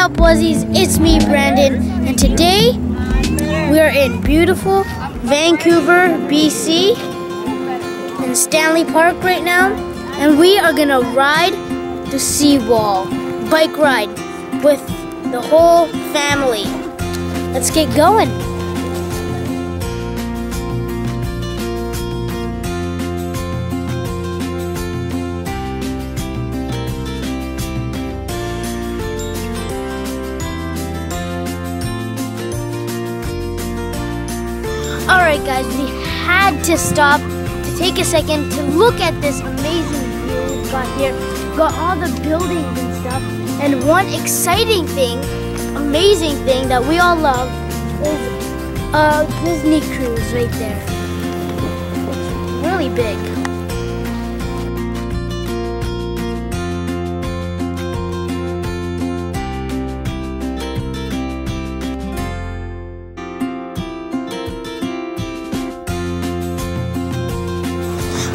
up, Wuzzies? It's me, Brandon, and today we are in beautiful Vancouver, BC, in Stanley Park right now, and we are gonna ride the seawall bike ride with the whole family. Let's get going. Guys, we had to stop to take a second to look at this amazing view we've got here. We've got all the buildings and stuff. And one exciting thing, amazing thing that we all love is a Disney cruise right there. It's really big.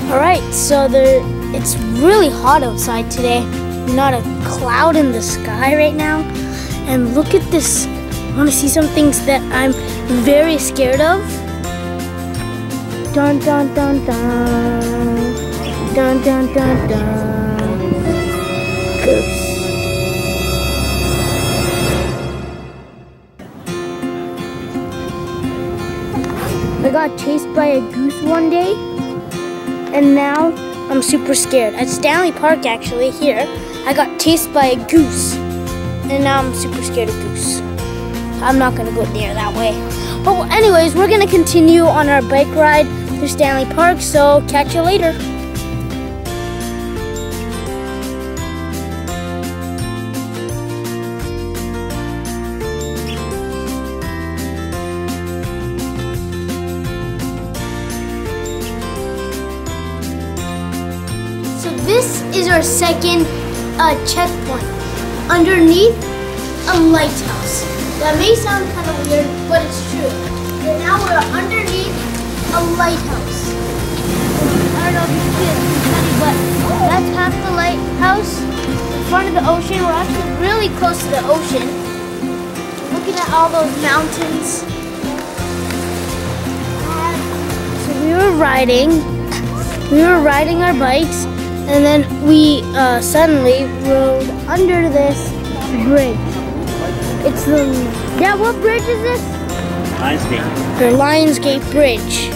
All right, so there, it's really hot outside today. Not a cloud in the sky right now. And look at this. I Want to see some things that I'm very scared of? Dun dun dun dun. Dun dun dun dun. Goose. I got chased by a goose one day and now I'm super scared. At Stanley Park, actually, here, I got chased by a goose, and now I'm super scared of goose. I'm not gonna go near that way. But anyways, we're gonna continue on our bike ride to Stanley Park, so catch you later. Is our second uh, checkpoint underneath a lighthouse. That may sound kind of weird, but it's true. And now we're underneath a lighthouse. I don't know if you can see it, but that's half the lighthouse in front of the ocean. We're actually really close to the ocean. Looking at all those mountains. So we were riding. We were riding our bikes and then we uh, suddenly rode under this bridge. It's the yeah. What bridge is this? Lions Gate. The Lions Gate Bridge.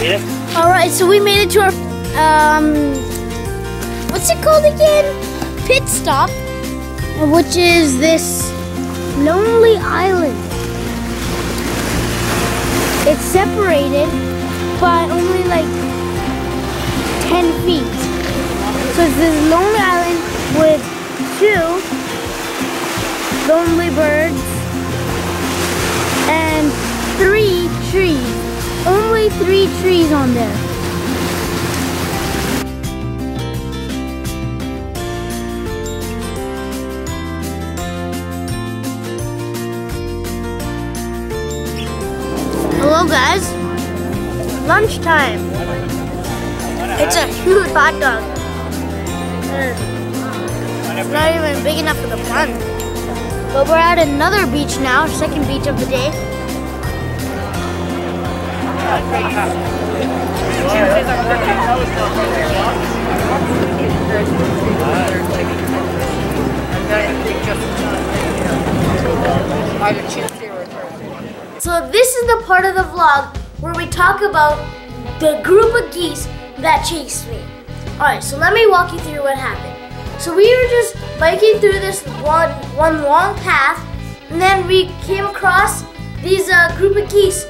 Yeah. All right, so we made it to our um, what's it called again? Pit stop, which is this lonely island. It's separated by only like 10 feet. So it's this lonely island with two lonely birds and three trees. Only three trees on there. Guys. Lunchtime. It's a huge hot dog. Hmm. It's not even big enough for the bun. But we're at another beach now, second beach of the day. So this is the part of the vlog where we talk about the group of geese that chased me. Alright, so let me walk you through what happened. So we were just biking through this one, one long path, and then we came across these uh, group of geese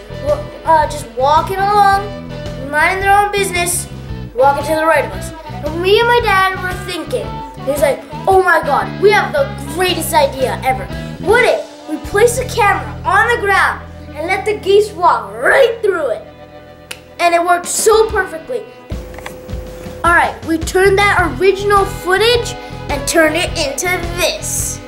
uh, just walking along, minding their own business, walking to the right of us. And me and my dad were thinking, he's like, oh my god, we have the greatest idea ever. What if we place a camera on the ground and let the geese walk right through it? And it worked so perfectly. Alright, we turned that original footage and turned it into this.